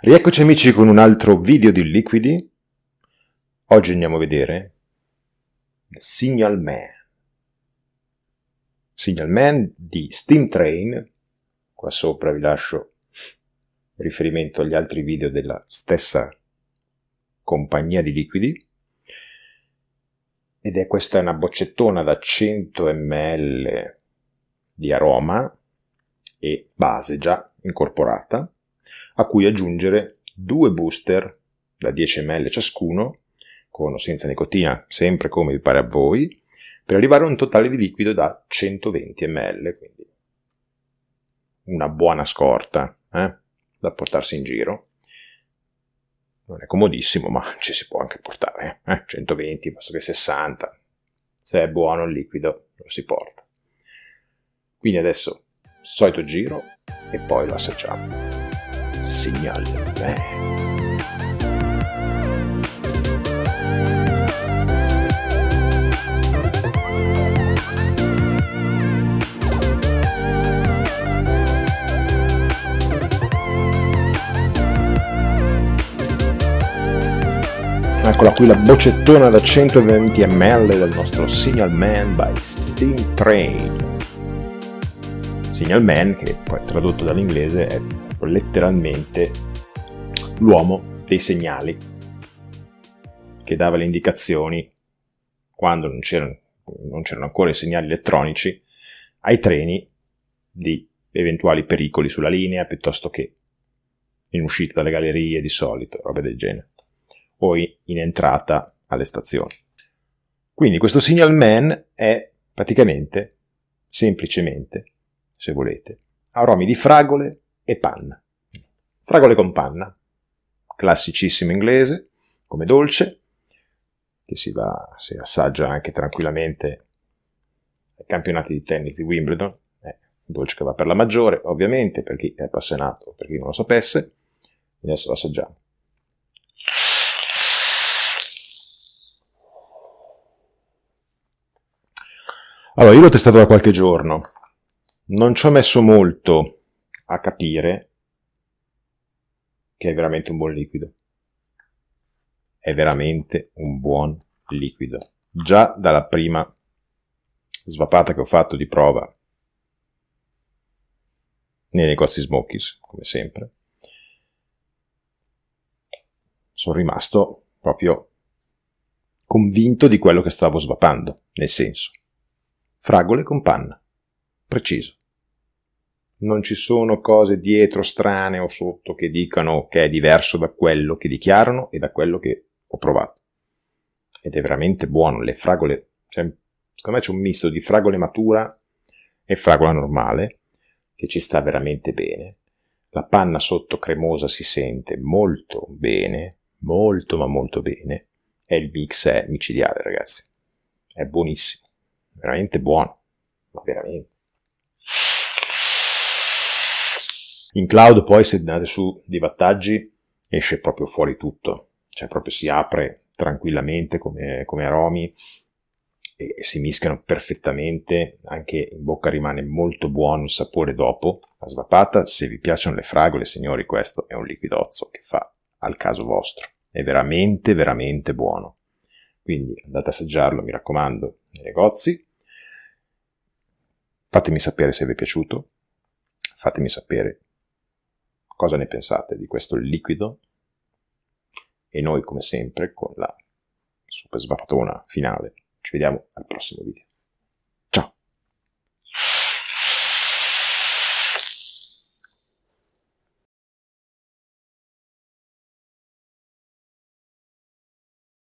Rieccoci amici con un altro video di liquidi. Oggi andiamo a vedere Signal Man. Signal Man di Steam Train. Qua sopra vi lascio riferimento agli altri video della stessa compagnia di liquidi. Ed è questa una boccettona da 100 ml di aroma e base già incorporata a cui aggiungere due booster da 10 ml ciascuno, con o senza nicotina, sempre come vi pare a voi, per arrivare a un totale di liquido da 120 ml, quindi una buona scorta eh, da portarsi in giro. Non è comodissimo, ma ci si può anche portare, eh? 120, basta che 60. Se è buono il liquido, lo si porta. Quindi adesso, solito giro e poi lo assaggiamo. Signal Man. Eccola qui la boccettona da 120 ml del nostro Signal Man by Steam Train. Signal Man, che poi tradotto dall'inglese è letteralmente l'uomo dei segnali che dava le indicazioni quando non c'erano, non c'erano ancora i segnali elettronici ai treni di eventuali pericoli sulla linea piuttosto che in uscita dalle gallerie di solito, robe del genere, o in entrata alle stazioni. Quindi questo signal man è praticamente, semplicemente, se volete, aromi di fragole e panna. Fragole con panna, classicissimo inglese, come dolce, che si, va, si assaggia anche tranquillamente ai campionati di tennis di Wimbledon, è un dolce che va per la maggiore, ovviamente, per chi è appassionato per chi non lo sapesse. Adesso lo assaggiamo. Allora, io l'ho testato da qualche giorno, non ci ho messo molto a capire che è veramente un buon liquido. È veramente un buon liquido. Già dalla prima svapata che ho fatto di prova nei negozi Smokies, come sempre, sono rimasto proprio convinto di quello che stavo svapando, nel senso, fragole con panna, preciso non ci sono cose dietro strane o sotto che dicano che è diverso da quello che dichiarano e da quello che ho provato. Ed è veramente buono, le fragole, cioè, secondo me c'è un misto di fragole matura e fragola normale che ci sta veramente bene. La panna sotto cremosa si sente molto bene, molto ma molto bene e il mix è micidiale ragazzi. È buonissimo, veramente buono, ma veramente. In cloud poi se andate su di vattaggi esce proprio fuori tutto, cioè proprio si apre tranquillamente come, come aromi e, e si mischiano perfettamente, anche in bocca rimane molto buono il sapore dopo la svapata. Se vi piacciono le fragole, signori, questo è un liquidozzo che fa al caso vostro. È veramente, veramente buono. Quindi andate a assaggiarlo, mi raccomando, nei negozi. Fatemi sapere se vi è piaciuto. Fatemi sapere cosa ne pensate di questo liquido? E noi come sempre con la super svapatona finale ci vediamo al prossimo video